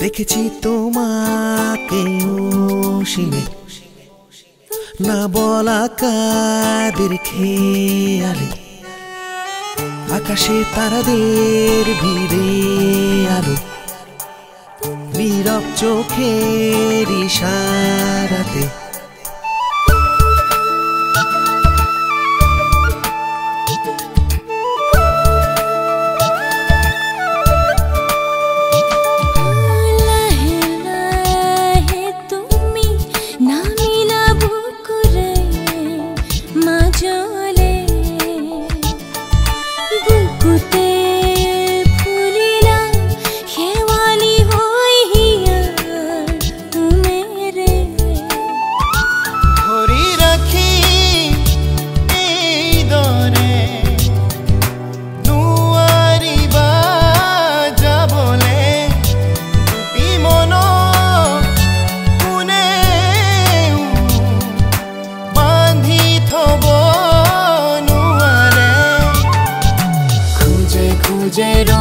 দেখেছি তোমাকে সীমে না বলা কাদের খেয়ালে। আকাশে তারাদের ভিড়ে আলো নীরব চোখের ইশারাতে Cero.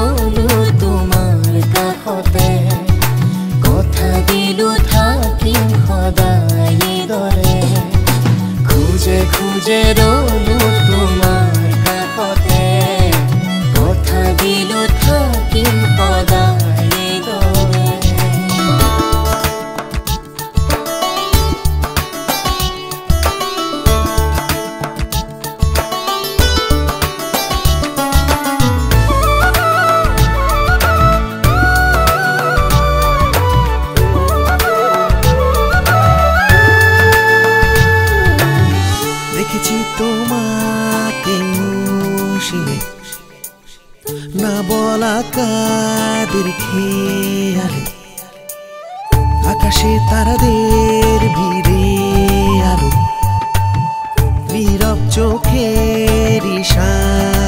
না বলা কাদের খেয়ালে? আকাশে তারাদের ভিড়ে আলো নীরব চোখের ইশারা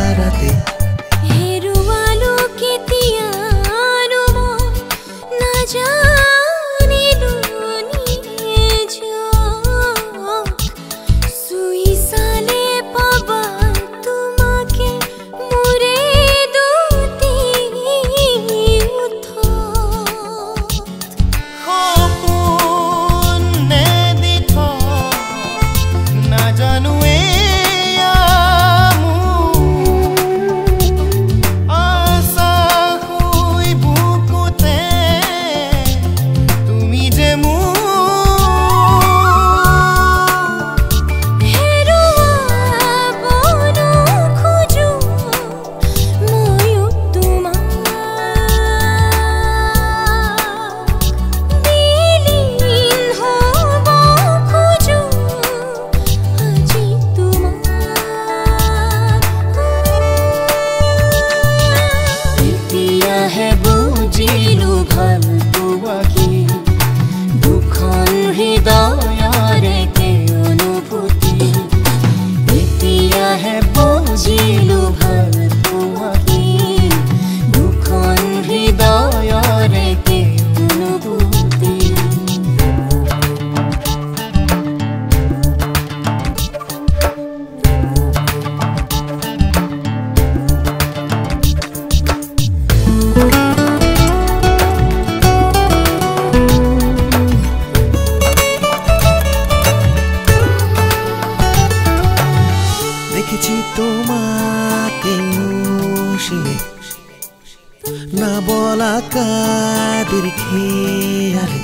দেখেছি তোমাকে না বলা কাদের খেয়ালে।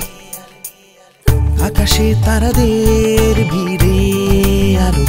আকাশে তারাদের ভিড়ে আলো।